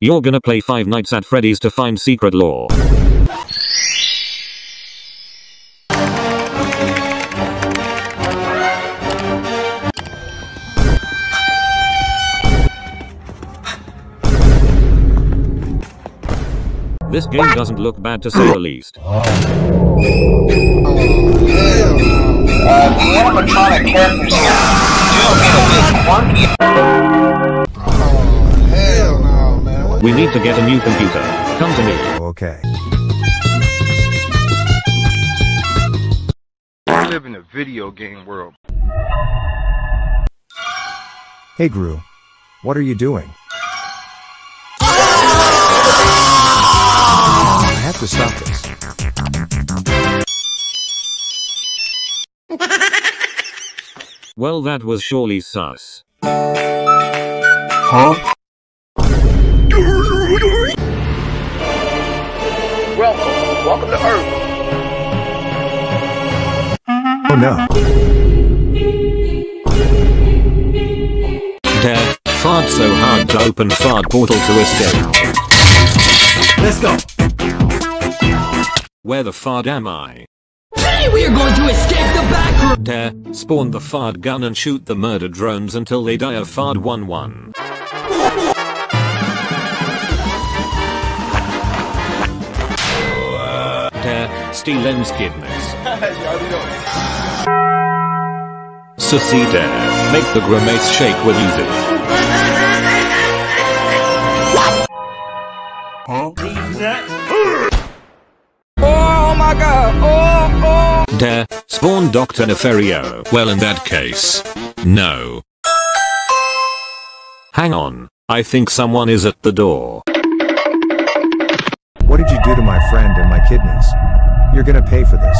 You're gonna play Five Nights at Freddy's to find secret lore. This game doesn't look bad to say the least. Oh, the animatronic characters here do get a bit wonky. We need to get a new computer. Come to me. Okay. We live in a video game world. Hey, Gru. What are you doing? I have to stop this. Well, that was surely sus. Welcome, welcome to Earth. Oh no. Dare, fart so hard to open fart portal to escape. Let's go. Where the fart am I? We are going to escape the back room. Dare, spawn the fart gun and shoot the murder drones until they die of fart 1-1. Dare, steal M's kidneys. Sussy dare, make the grimace shake with easy. Huh? Oh my god, oh, oh! Dare, spawn Dr. Nefario. Well in that case, no. Hang on, I think someone is at the door. What did you do to my friend and my kidneys? You're gonna pay for this.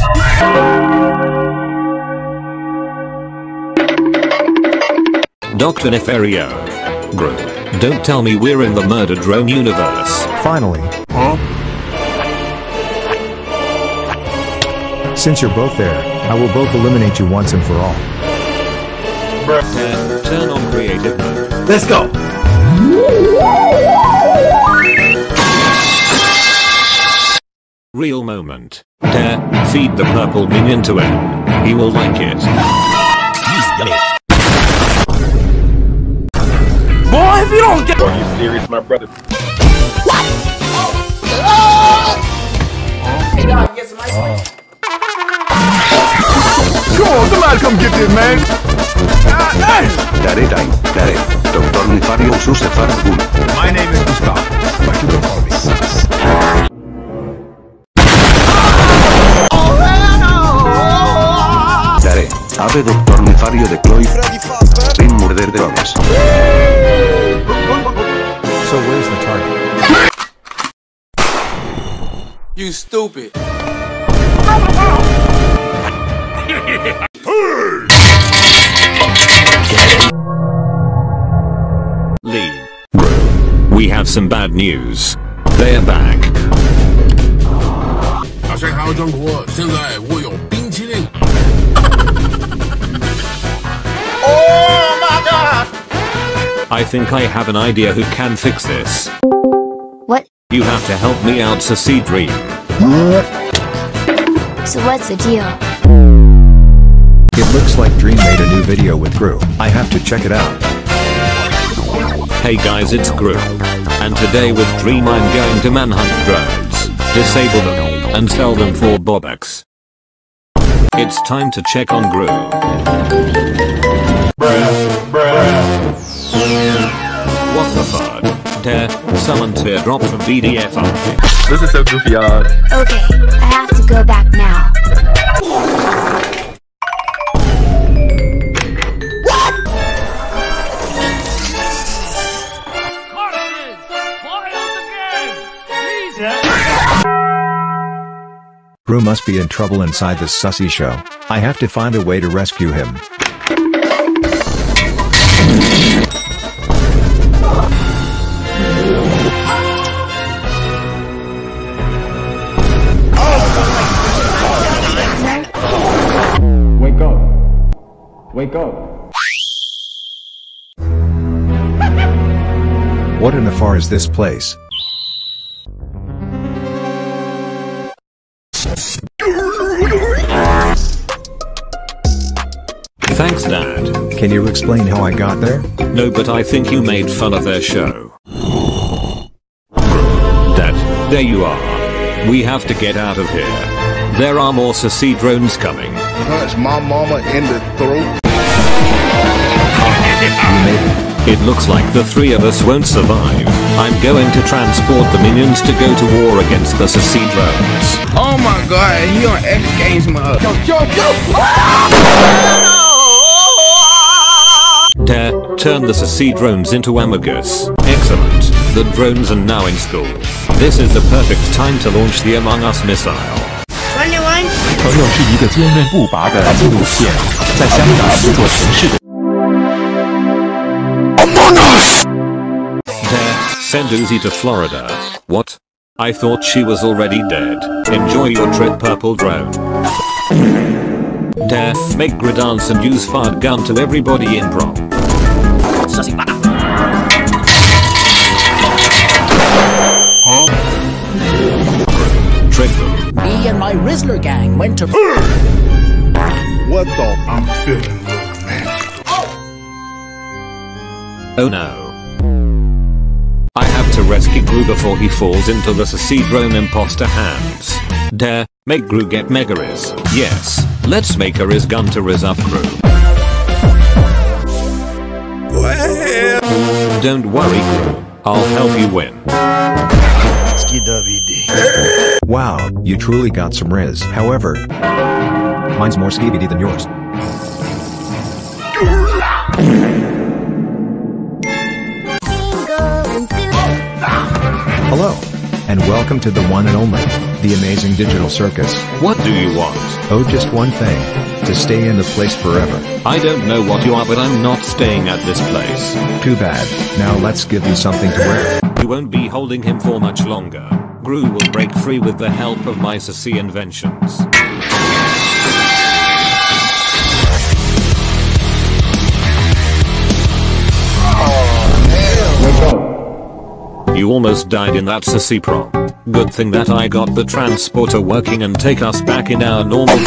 Dr. Nefario. Gru, don't tell me we're in the murder drone universe. Finally. Huh? Since you're both there, I will both eliminate you once and for all. Dare, turn on creative mode. Let's go. Real moment. Dare, feed the purple minion to him. He will like it. Boy, if you don't get- Are you serious, my brother? Come on, come out, come get him, man. Ah, dare Dai, Dare, Dr. Nefario Suse Fargun. My name is Gustav, but you can call me Sus. Dare, Ave Dr. Nefario de Chloe. Sin morder drones. So where's the target? You stupid. Lee. We have some bad news. They're back. 大帅还有张国，现在我有冰淇淋。 I think I have an idea who can fix this. What? You have to help me out, Sassy Dream. So what's the deal? It looks like Dream made a new video with Gru. I have to check it out. Hey guys, it's Gru. And today with Dream I'm going to manhunt drones, disable them, and sell them for Bobex. It's time to check on Gru. What the fuck? Dare, summon teardrop from BFDI. This is so goofy, y'all. Okay, I have to go back now. Gru must be in trouble inside this sussy show. I have to find a way to rescue him. Wake up. What in the far is this place? Thanks dad. Can you explain how I got there? No but I think you made fun of their show. Dad, there you are. We have to get out of here. There are more Sassy drones coming. Punch my mama in the throat. You made it. It looks like the three of us won't survive. I'm going to transport the minions to go to war against the Sassy drones. Oh my god, he on X Games mode. Dare, turn the Sassy drones into Amagus. Excellent. The drones are now in school. This is the perfect time to launch the Among Us missile. 朋友是一个坚韧不拔的纪录片，在香港一座城市的。 Dare, send Uzi to Florida. What? I thought she was already dead. Enjoy your trip, purple drone. Dare, make Grid dance and use fired gun to everybody in prom. Trick them. me and my Rizzler gang went to. What the? I'm feeling look, man. Oh Oh no. I have to rescue Gru before he falls into the Sassy drone imposter hands. Dare, make Gru get Megaris. Yes, let's make a Riz gun to Riz up Gru. Well. Don't worry Gru, I'll help you win. Wow, you truly got some riz. However, mine's more skibidi than yours. Hello, and welcome to the one and only, the amazing digital circus. What do you want? Oh, just one thing. To stay in the place forever. I don't know what you are but I'm not staying at this place. Too bad. Now let's give you something to wear. Won't be holding him for much longer. Gru will break free with the help of my Sassy inventions. You almost died in that Sassy prom. Good thing that I got the transporter working and take us back in our normal